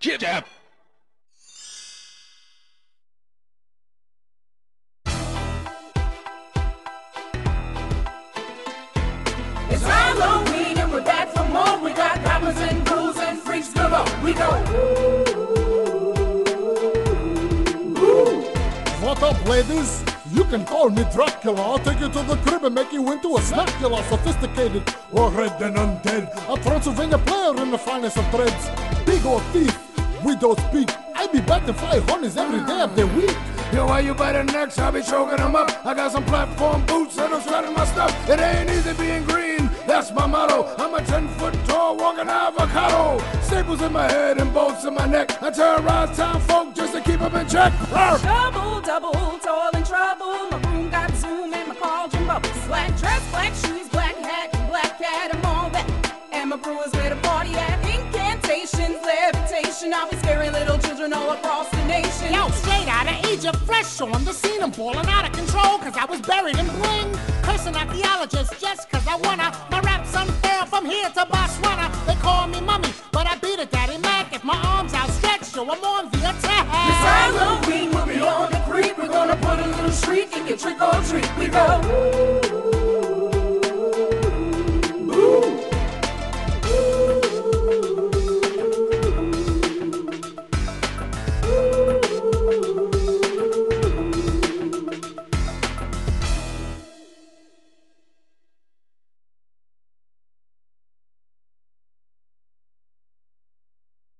JibJab. It's Halloween and we're back for more. We got goblins and ghouls and freaks galore. We go. What up, ladies? You can call me Dracula. I'll take you to the crib and make you into a snackula. Sophisticated or red and undead. A Transylvania player in the finest of threads. Big old thief, we don't speak. I be batting fly honeys every day of the week. Yo, why you biting necks? I be choking them up. I got some platform boots and I'm shredding my stuff. It ain't easy being green, that's my motto. I'm a 10 foot tall walking avocado. Staples in my head and bolts in my neck. I terrorize town folk just to keep them in check. Arr! Double, double, toil and trouble. My room got zoom and my cauldron bubbles. Black dress, black shoes, black hat, black cat, I'm all that. And my brew is where the party at. Incantations. I'll be scaring little children all across the nation. Yo, straight out of Egypt, fresh on the scene. I'm balling out of control, cause I was buried in bling. Cursing archaeologists just cause I wanna. My rap's unfair from here to Botswana. They call me mummy, but I beat it, Daddy Mac. If my arms outstretched, yo, I'm on the attack. It's Halloween, we'll be on the creek. We're gonna put a little shriek in your trick or treat. We go.